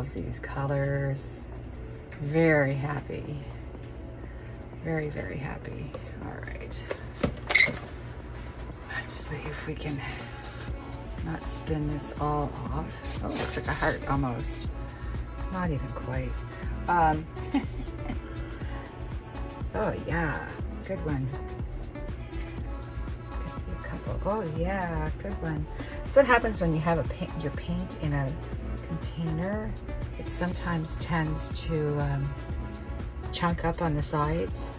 Love these colors. Very happy. Very, very happy. All right. Let's see if we can not spin this all off. Oh, looks like a heart almost. Not even quite. Um, oh yeah, good one. I see a couple. Oh yeah, good one. That's what happens when you have a paint, your paint in a container. It sometimes tends to um, chunk up on the sides,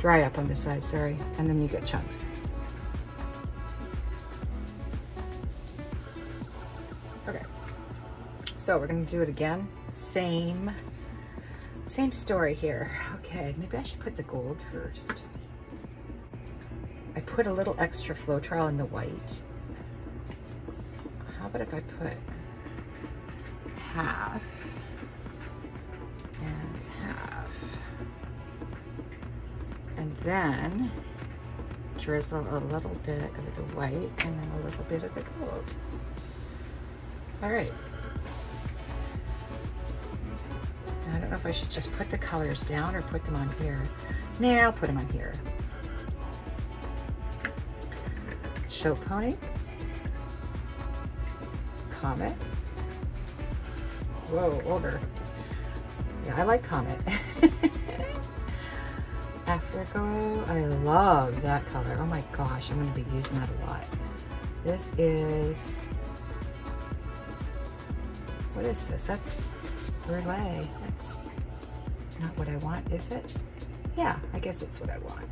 dry up on the sides, sorry, and then you get chunks. Okay, so we're gonna do it again. Same, same story here. Okay, maybe I should put the gold first. I put a little extra Floetrol in the white. How about if I put half and half. And then drizzle a little bit of the white and then a little bit of the gold. All right. I don't know if I should just put the colors down or put them on here. Nah, I'll put them on here. Show pony. Comet. Whoa, older. Yeah, I like Comet. Africa, I love that color. Oh my gosh, I'm gonna be using that a lot. This is, what is this? That's Brulee. That's not what I want, is it? Yeah, I guess it's what I want.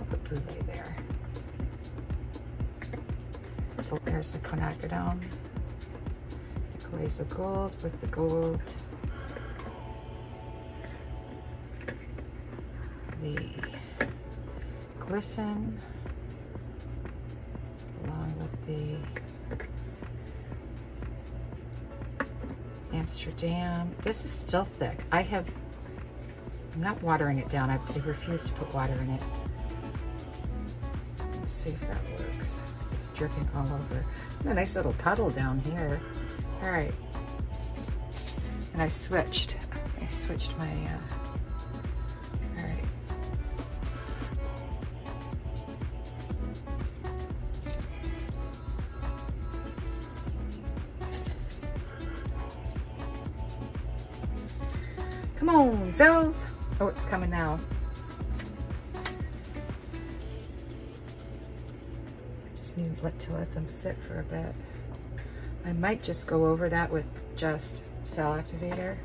I'll put Brulee there. So there's the quinacridone. Glaze of gold with the gold. The glisten along with the Amsterdam. This is still thick. I have, I'm not watering it down. I refuse to put water in it. Let's see if that works. It's dripping all over. a nice little puddle down here. All right. And I switched. I switched my, uh, all right. Come on, cells. Oh, it's coming now. Just need to let them sit for a bit. I might just go over that with just cell activator.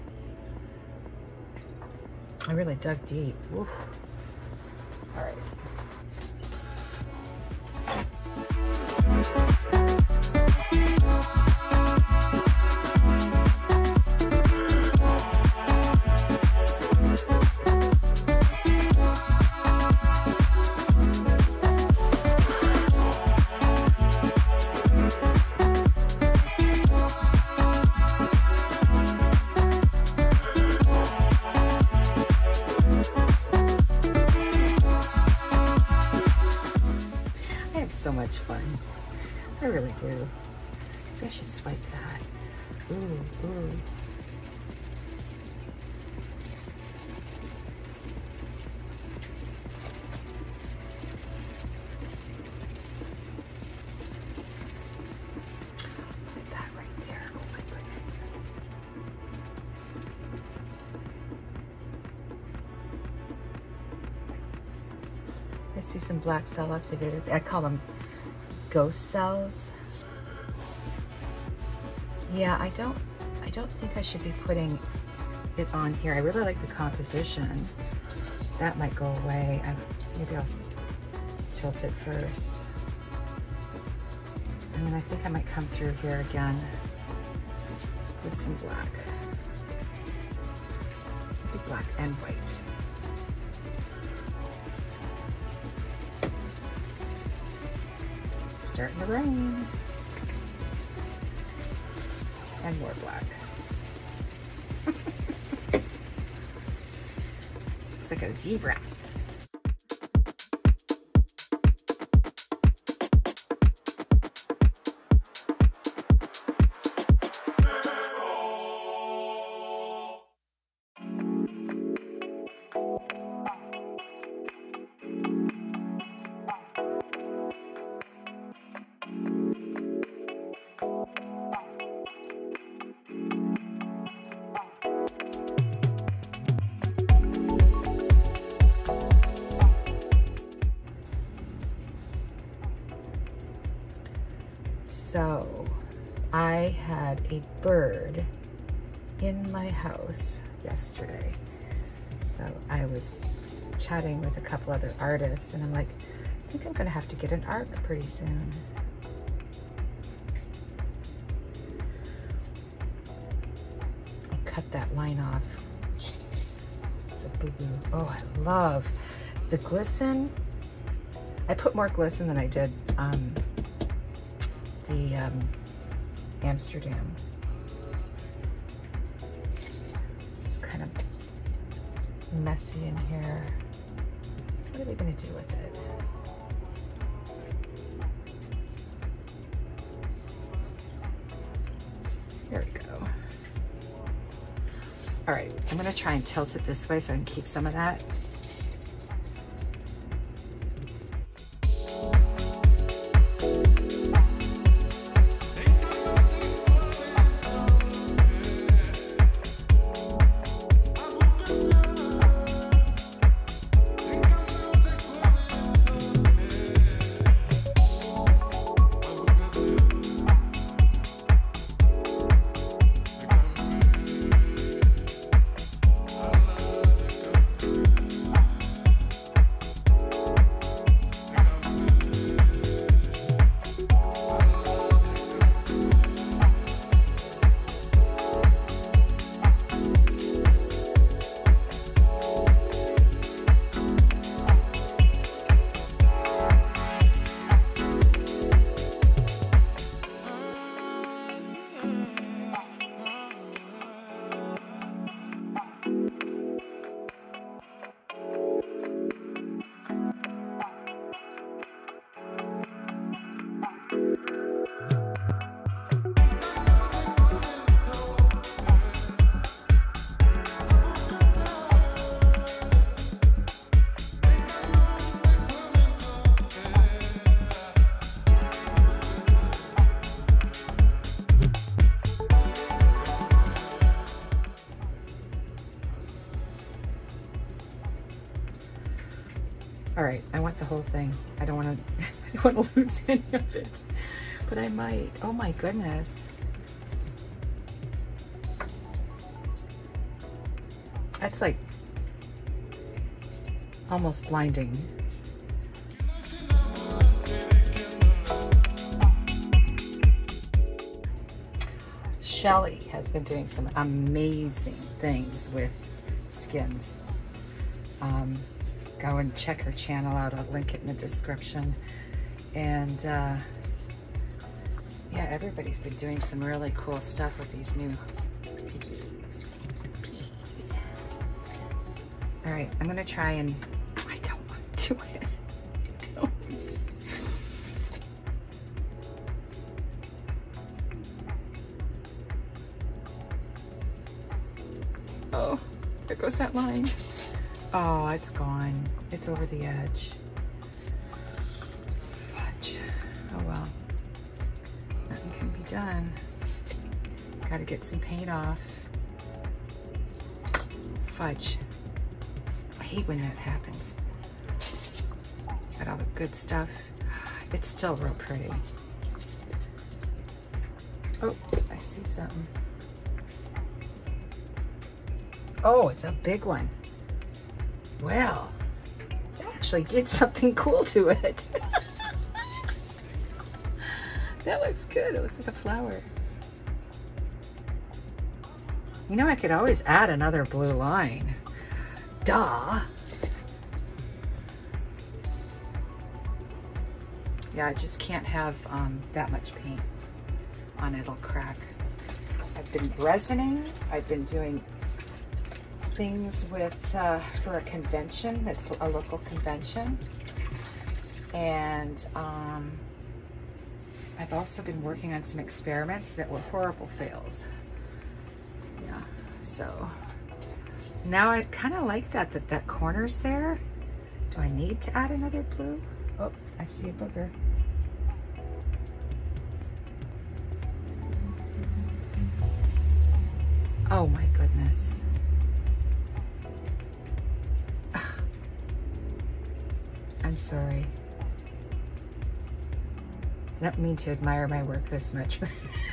I really dug deep. Oof. All right. Much fun. I really do. I should swipe that. Ooh, ooh. Black cell activated. I call them ghost cells. Yeah, I don't, I don't think I should be putting it on here. I really like the composition. That might go away. I, maybe I'll tilt it first. And then I think I might come through here again with some black. Maybe black and white. Starting to rain. And more black. it's like a zebra. I had a bird in my house yesterday. So I was chatting with a couple other artists and I'm like, I think I'm gonna have to get an ark pretty soon. I'll cut that line off. It's a boo-boo. Oh, I love the glisten. I put more glisten than I did um, the um, Amsterdam. This is kind of messy in here. What are we gonna do with it? There we go. All right, I'm gonna try and tilt it this way so I can keep some of that. Want to lose any of it, but I might. Oh my goodness. That's like almost blinding. Shelee has been doing some amazing things with skins. Um, go and check her channel out. I'll link it in the description. And uh, yeah, everybody's been doing some really cool stuff with these new piggies. Piggies. All right, I'm gonna try and, I don't want to do it. I don't. Oh, there goes that line. Oh, it's gone. It's over the edge. Gotta get some paint off. Fudge. I hate when that happens. Got all the good stuff. It's still real pretty. Oh, I see something. Oh, it's a big one. Well, it actually did something cool to it. that looks good. It looks like a flower. You know, I could always add another blue line. Duh. Yeah, I just can't have um, that much paint on it. It'll crack. I've been resining. I've been doing things with uh, for a convention that's a local convention and um, I've also been working on some experiments that were horrible fails so now I kind of like that that that corner's there. Do I need to add another blue? Oh I see a booger. Oh my goodness. I'm sorry. I don't mean to admire my work this much,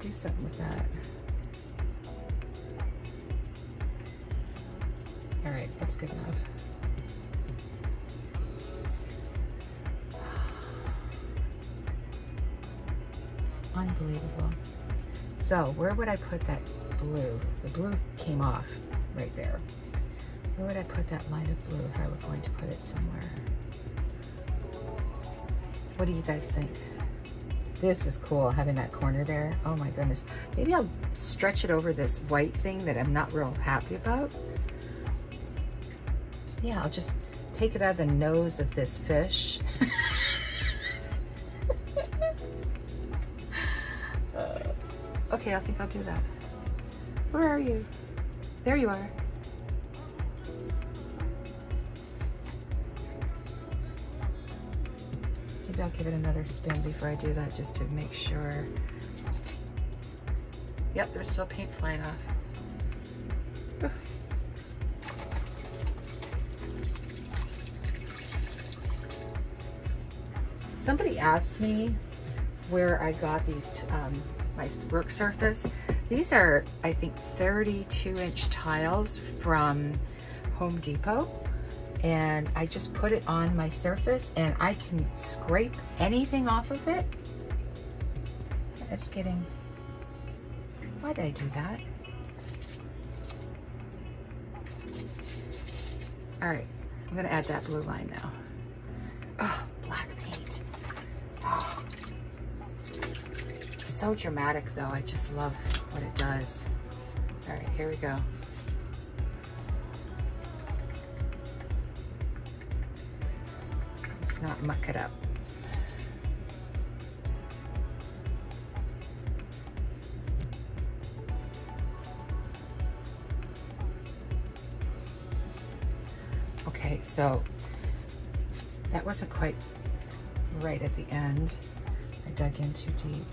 do something with that. All right, that's good enough. Unbelievable. So where would I put that blue? The blue came off right there. Where would I put that line of blue if I were going to put it somewhere? What do you guys think? This is cool, having that corner there. Oh my goodness. Maybe I'll stretch it over this white thing that I'm not real happy about. Yeah, I'll just take it out of the nose of this fish. uh, okay, I think I'll do that. Where are you? There you are. Maybe I'll give it another spin before I do that just to make sure. Yep, there's still paint flying off. Somebody asked me where I got these, um, my work surface. These are, I think, 32 inch tiles from Home Depot. And I just put it on my surface and I can scrape anything off of it. It's getting, why did I do that? All right, I'm gonna add that blue line now. Oh, black paint. Oh. So dramatic though, I just love what it does. All right, here we go. Not muck it up. Okay, so that wasn't quite right at the end. I dug in too deep.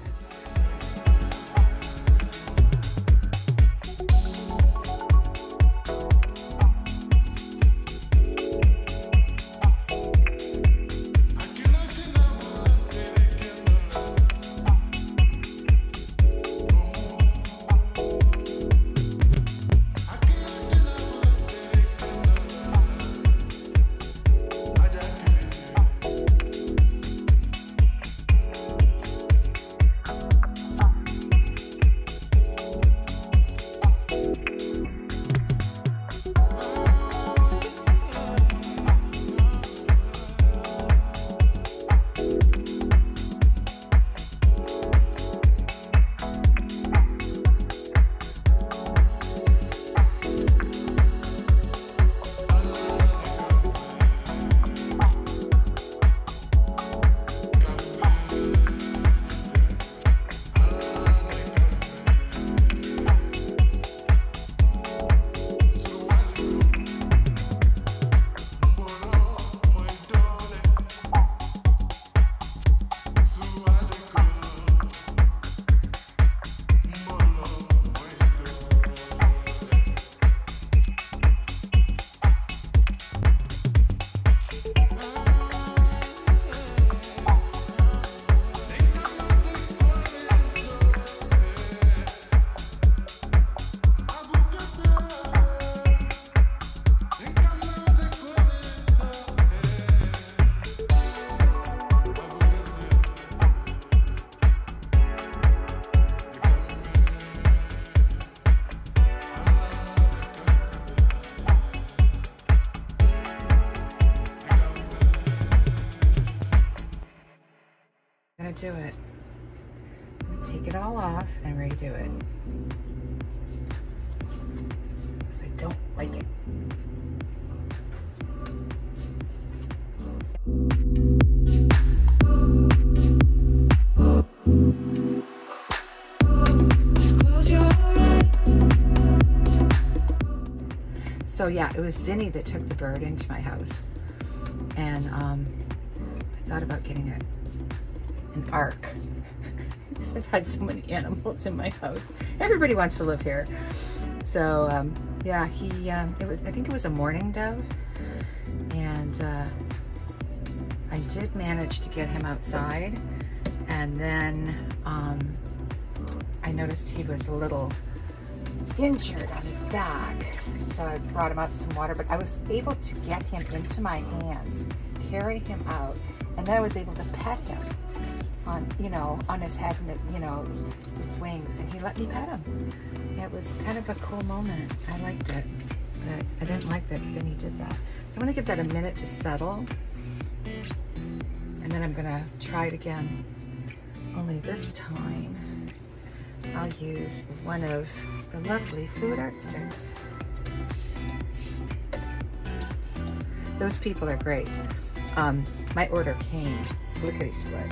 So yeah, it was Vinny that took the bird into my house. And um, I thought about getting it an ark. I've had so many animals in my house. Everybody wants to live here. So um, yeah, he, um, it was, I think it was a mourning dove. And uh, I did manage to get him outside. And then um, I noticed he was a little injured on his back. So I brought him out some water, but I was able to get him into my hands, carry him out, and then I was able to pet him on, you know, on his head and, you know, his wings, and he let me pet him. It was kind of a cool moment. I liked it, but I didn't like that Vinny did that. So I'm gonna give that a minute to settle, and then I'm gonna try it again. Only this time, I'll use one of the lovely Fluid Art sticks. Those people are great. Um, my order came lickety split.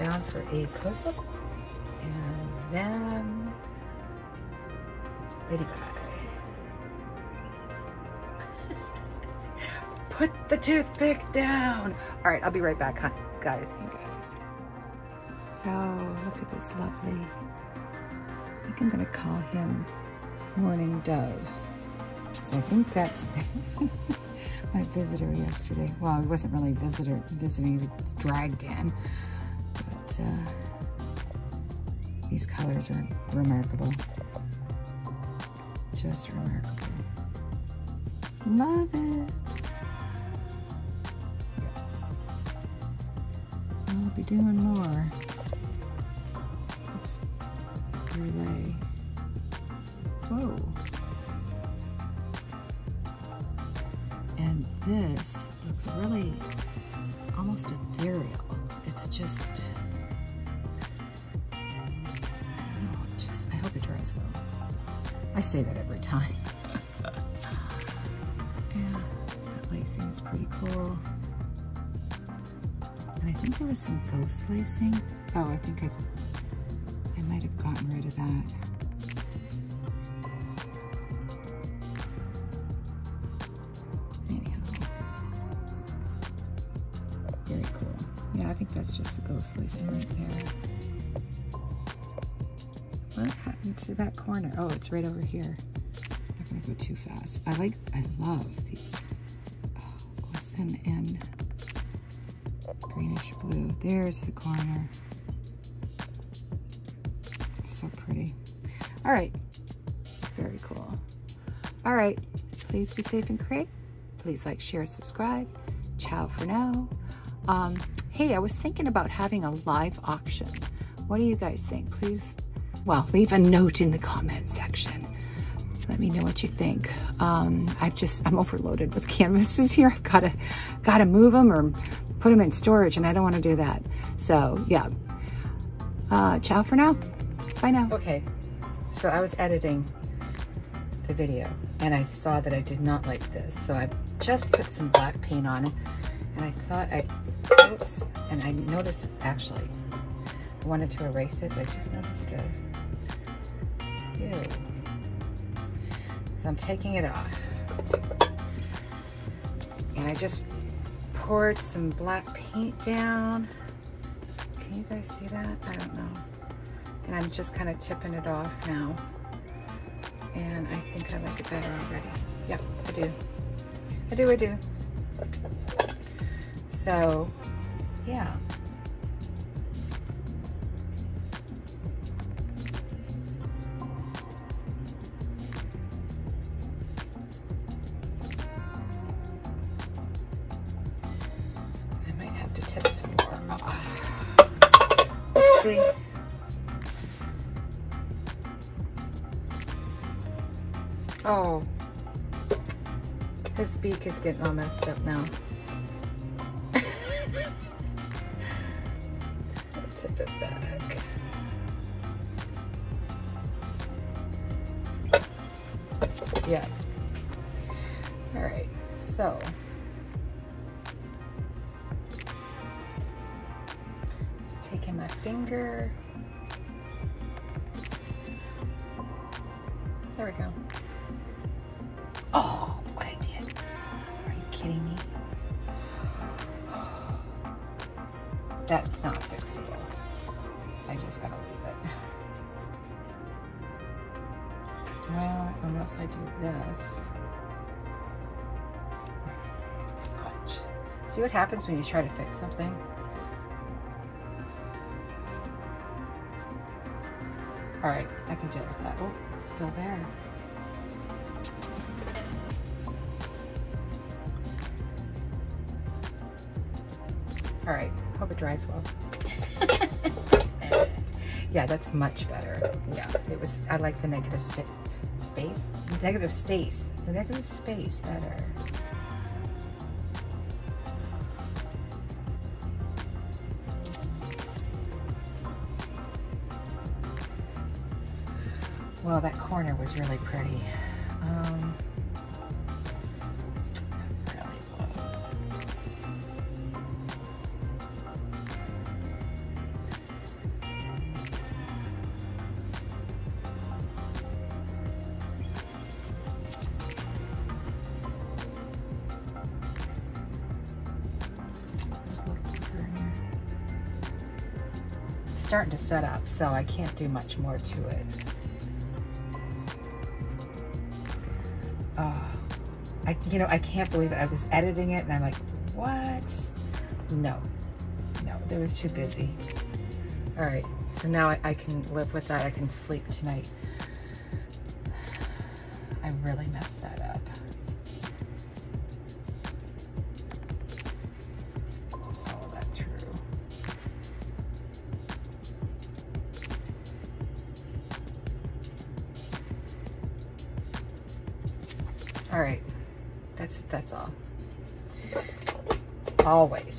Down for a close-up and then bye. Put the toothpick down. All right, I'll be right back, huh, guys. Guys. So look at this lovely. I think I'm gonna call him Mourning Dove. So I think that's my visitor yesterday. Well, he wasn't really visitor visiting, he was dragged in. Uh, these colors are remarkable. Just remarkable. Love it. I'll be doing more. It's relay. Whoa. And this looks really I say that every time. yeah, that lacing is pretty cool. And I think there was some ghost lacing. Oh, I think I, I might have gotten rid of that. It's right over here. I'm not gonna go too fast. I like, I love the oh, glisten and greenish blue. There's the corner. So pretty. All right, very cool. All right, please be safe and create. Please like, share, subscribe. Ciao for now. Um, hey, I was thinking about having a live auction. What do you guys think? Please, well, leave a note in the comment section. Let me know what you think. Um, I've just, I'm overloaded with canvases here. I've gotta, gotta move them or put them in storage and I don't wanna do that. So yeah, uh, ciao for now. Bye now. Okay, so I was editing the video and I saw that I did not like this. So I just put some black paint on it and I thought I, oops, and I noticed actually, I wanted to erase it, but I just noticed a, So I'm taking it off. And I just poured some black paint down. Can you guys see that? I don't know. And I'm just kind of tipping it off now. And I think I like it better already. Yep, I do. I do, I do. So, yeah. Is getting all messed up now. Tip it back. Yeah. All right, so. Taking my finger. There we go. That's not fixable. I just gotta leave it. Well, unless I do this. See what happens when you try to fix something? All right, I can deal with that. Oh, it's still there. Dries well. yeah, that's much better. Yeah, it was, I like the negative sta space, negative space, the negative space better. Well, that corner was really pretty. Um, so I can't do much more to it. Oh, I, you know, I can't believe it. I was editing it and I'm like, what? No, no, it was too busy. All right, so now I, I can live with that. I can sleep tonight. I really messed that up.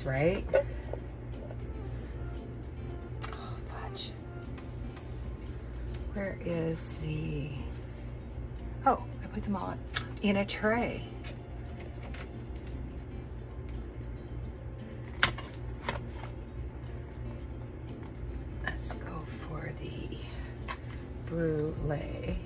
Right? Oh, fudge. Where is the, oh, I put them all in a tray. Let's go for the brulee.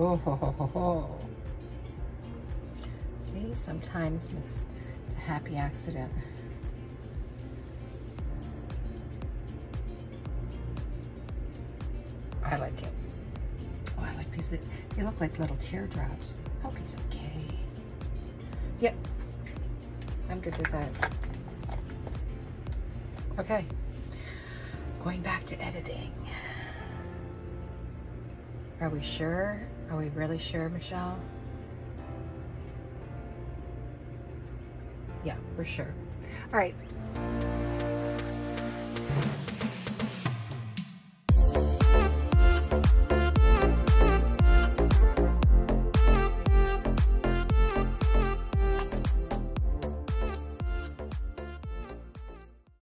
Oh, ho, ho, ho, ho. See, sometimes it's a happy accident. I like it. Oh, I like these. They look like little teardrops. Oh, it's okay. Yep, I'm good with that. Okay, going back to editing. Are we sure? Are we really sure, Michelle? Yeah, we're sure. All right,